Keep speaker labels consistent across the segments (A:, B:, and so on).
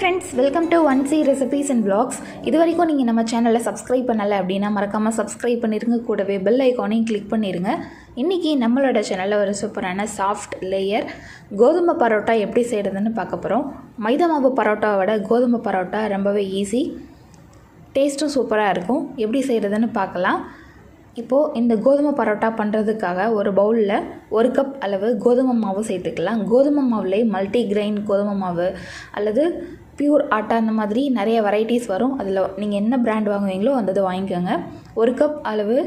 A: Friends welcome to one C recipes and blogs இது வரைக்கும் நீங்கள் நம்ம சேனலில் சப்ஸ்கிரைப் பண்ணலை அப்படின்னா மறக்காமல் சப்ஸ்கிரைப் பண்ணிருங்க. கூடவே பெல் ஐக்கானையும் கிளிக் பண்ணிடுங்க இன்றைக்கி நம்மளோட சேனலில் ஒரு சூப்பரான சாஃப்ட் லேயர் கோதுமை பரோட்டா எப்படி செய்கிறதுன்னு பார்க்க போகிறோம் மைதா மாவு பரோட்டாவை விட கோதுமை பரோட்டா ரொம்பவே ஈஸி டேஸ்ட்டும் சூப்பராக இருக்கும். எப்படி செய்கிறதுன்னு பார்க்கலாம். இப்போது இந்த கோதுமை பரோட்டா பண்ணுறதுக்காக ஒரு பவுலில் ஒரு கப் அளவு கோதுமை மாவு சேர்த்துக்கலாம். கோதுமை மாவுலேயே மல்டி கிரெயின் கோதுமை மாவு அல்லது பியூர் ஆட்டா அந்த மாதிரி நிறைய வெரைட்டிஸ் வரும். அதில் நீங்கள் என்ன பிராண்ட் வாங்குவீங்களோ அந்த இது வாங்கிக்கோங்க. ஒரு கப் அளவு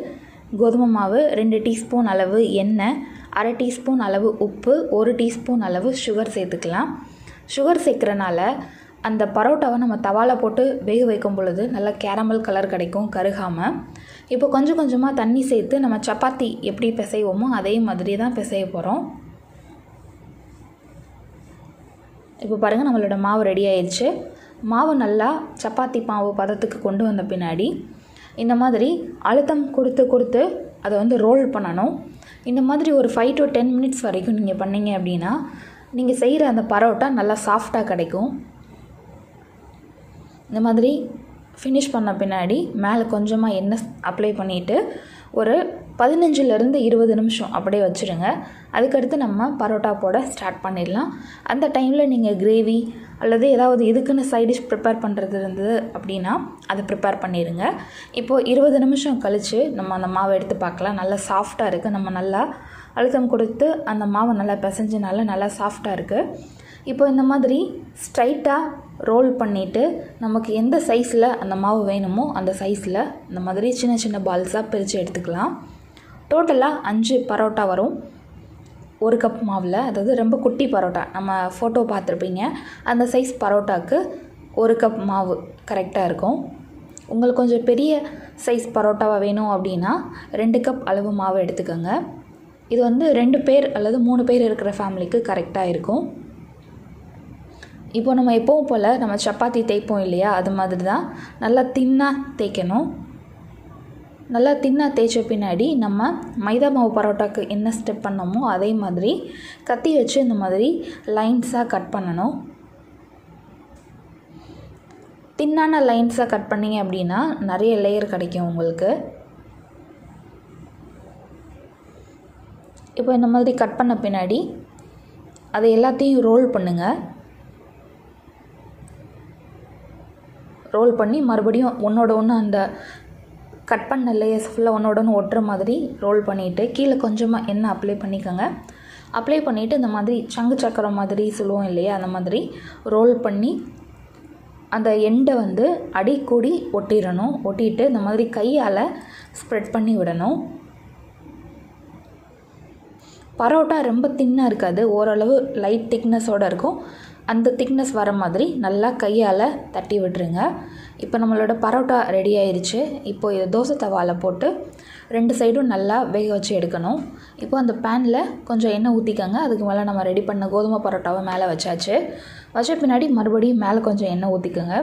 A: கோதுமை மாவு ரெண்டு டீஸ்பூன் அளவு எண்ணெய் அரை டீஸ்பூன் அளவு உப்பு ஒரு டீஸ்பூன் அளவு சுகர் சேர்த்துக்கலாம். சுகர் சேர்க்குறனால அந்த பரோட்டாவை நம்ம தவாவில் போட்டு வேக வைக்கும் பொழுது நல்லா கேரமல் கலர் கிடைக்கும் கருகாமல் இப்போ கொஞ்சம் கொஞ்சமாக தண்ணி சேர்த்து நம்ம சப்பாத்தி எப்படி பிசைவோமோ அதே மாதிரி தான் பிசைய போகிறோம் இப்போ பாருங்கள் நம்மளோட மாவு ரெடி ஆயிடுச்சு மாவு நல்லா சப்பாத்தி மாவு பதத்துக்கு கொண்டு வந்த பின்னாடி இந்த மாதிரி அழுத்தம் கொடுத்து கொடுத்து அதை வந்து ரோல் பண்ணணும். இந்த மாதிரி ஒரு ஃபைவ் டு டென் மினிட்ஸ் வரைக்கும் நீங்கள் பண்ணீங்க அப்படின்னா நீங்கள் செய்கிற அந்த பரோட்டா நல்லா சாஃப்டாக கிடைக்கும். இந்த மாதிரி ஃபினிஷ் பண்ண பின்னாடி மேலே கொஞ்சமாக எண்ணெய் அப்ளை பண்ணிவிட்டு ஒரு பதினஞ்சுலேருந்து இருபது நிமிஷம் அப்படியே வச்சுடுங்க அதுக்கடுத்து நம்ம பரோட்டா போட ஸ்டார்ட் பண்ணிடலாம். அந்த டைமில் நீங்கள் கிரேவி அல்லது ஏதாவது இதுக்குன்னு சைட் டிஷ் ப்ரிப்பேர் பண்ணுறது இருந்தது அப்படின்னா அதை ப்ரிப்பேர் பண்ணிடுங்க. இப்போது இருபது நிமிஷம் கழித்து நம்ம அந்த மாவை எடுத்து பார்க்கலாம். நல்லா சாஃப்டாக இருக்குது நம்ம நல்லா அழுத்தம் கொடுத்து அந்த மாவை நல்லா பிசைஞ்சனால நல்லா சாஃப்டாக இருக்குது இப்போ இந்த மாதிரி ஸ்ட்ரைட்டாக ரோல் பண்ணிவிட்டு நமக்கு எந்த சைஸில் அந்த மாவு வேணுமோ அந்த சைஸில் இந்த மாதிரி சின்ன சின்ன பால்ஸாக பிரித்து எடுத்துக்கலாம். டோட்டலாக அஞ்சு பரோட்டா வரும். ஒரு கப் மாவில் அதாவது ரொம்ப குட்டி பரோட்டா. நம்ம ஃபோட்டோ பார்த்துருப்பீங்க. அந்த சைஸ் பரோட்டாவுக்கு ஒரு கப் மாவு கரெக்டாக இருக்கும். உங்களுக்கு கொஞ்சம் பெரிய சைஸ் பரோட்டாவாக வேணும் அப்படின்னா ரெண்டு கப் அளவு மாவு எடுத்துக்கோங்க. இது வந்து ரெண்டு பேர் அல்லது மூணு பேர் இருக்கிற ஃபேமிலிக்கு கரெக்டாக இருக்கும். இப்போ நம்ம எப்போவும் போல் நம்ம சப்பாத்தி தேய்ப்போம் இல்லையா? அது மாதிரி தான் நல்லா தின்னாக தேய்க்கணும். நல்லா தின்னாக தேய்ச்ச பின்னாடி நம்ம மைதா மாவு பரோட்டாக்கு என்ன ஸ்டெப் பண்ணோமோ அதே மாதிரி கத்தி வச்சு இந்த மாதிரி லைன்ஸாக கட் பண்ணணும். தின்னான லைன்ஸாக கட் பண்ணிங்க அப்படின்னா நிறைய லேயர் கிடைக்கும் உங்களுக்கு. இப்போ இந்த மாதிரி கட் பண்ண பின்னாடி அதை எல்லாத்தையும் ரோல் பண்ணுங்கள் ரோல் பண்ணி மறுபடியும் ஒன்றோட ஒன்று அந்த கட் பண்ண லேயர்ஸ் ஃபுல்லாக ஒன்றோட ஒன்று ஒட்டுற மாதிரி ரோல் பண்ணிவிட்டு கீழே கொஞ்சமாக எண்ணெய் அப்ளை பண்ணிக்கோங்க. அப்ளை பண்ணிவிட்டு இந்த மாதிரி சங்கு சக்கரம் மாதிரி சொல்லுவோம் இல்லையா அந்த மாதிரி ரோல் பண்ணி அந்த எண்டை வந்து அடி கூடி ஒட்டிடணும். ஒட்டிட்டு இந்த மாதிரி கையால் ஸ்ப்ரெட் பண்ணி விடணும். பரோட்டா ரொம்ப தின்னாக இருக்காது ஓரளவு லைட் திக்னஸோடு இருக்கும். அந்த திக்னஸ் வர மாதிரி நல்லா கையால் தட்டி விட்டுருங்க இப்போ நம்மளோட பரோட்டா ரெடி ஆயிடுச்சு இப்போது இதை தோசை தவாவில் போட்டு ரெண்டு சைடும் நல்லா வேக வச்சு எடுக்கணும். இப்போ அந்த பேனில் கொஞ்சம் எண்ணெய் ஊற்றிக்கங்க அதுக்கு மேலே நம்ம ரெடி பண்ண கோதுமை பரோட்டாவை மேலே வச்சாச்சு. வச்ச பின்னாடி மறுபடியும் மேலே கொஞ்சம் எண்ணெய் ஊற்றிக்கோங்க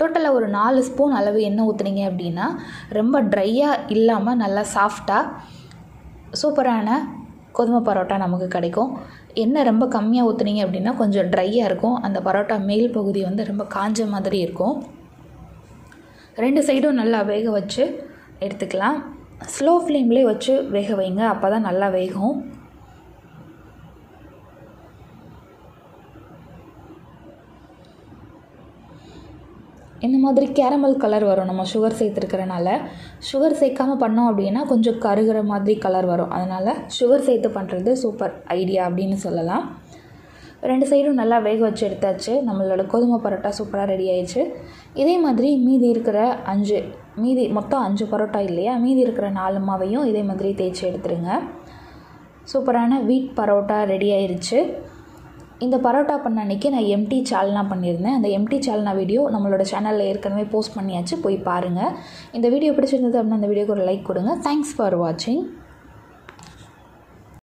A: டோட்டலாக ஒரு நாலு ஸ்பூன் அளவு எண்ணெய் ஊற்றுனீங்க அப்படின்னா ரொம்ப ட்ரையாக இல்லாமல் நல்லா சாஃப்டாக சூப்பரான கோதுமை பரோட்டா நமக்கு கிடைக்கும். எண்ணெய் ரொம்ப கம்மியாக ஊற்றுனீங்க அப்படின்னா கொஞ்சம் ட்ரையாக இருக்கும். அந்த பரோட்டா மேல் பகுதி வந்து ரொம்ப காஞ்ச மாதிரி இருக்கும். ரெண்டு சைடும் நல்லா வேக வச்சு எடுத்துக்கலாம். ஸ்லோ ஃப்ளேம்லேயே வச்சு வேக வைங்க. அப்போ தான் நல்லா வேகும். இந்த மாதிரி கேரமல் கலர் வரும். நம்ம சுகர் சேர்த்துருக்கிறனால சுகர் சேர்க்காமல் பண்ணோம் அப்படின்னா கொஞ்சம் கருகிற மாதிரி கலர் வரும். அதனால் சுகர் சேர்த்து பண்ணுறது சூப்பர் ஐடியா அப்படின்னு சொல்லலாம். ரெண்டு சைடும் நல்லா வேக வச்சு எடுத்தாச்சு. நம்மளோட கோதுமை பரோட்டா சூப்பராக ரெடி ஆயிடுச்சு. இதே மாதிரி மீதி இருக்கிற அஞ்சு மீதி மொத்தம் அஞ்சு பரோட்டா இல்லையா? மீதி இருக்கிற நாலு மாவையும் இதே மாதிரி தேய்ச்சி எடுத்துருங்க. சூப்பரான வீட் பரோட்டா ரெடி ஆயிடுச்சு இந்த பரோட்டா பண்ண அன்றைக்கி நான் எம்டி சால்னா பண்ணியிருந்தேன். அந்த எம்டி சால்னா வீடியோ நம்மளோட சேனலில் ஏற்கனவே போஸ்ட் பண்ணியாச்சு. போய் பாருங்கள் இந்த வீடியோ பிடிச்சிருந்தது அப்படின்னா அந்த வீடியோக்கு ஒரு லைக் கொடுங்க. தேங்க்ஸ் ஃபார் வாட்சிங்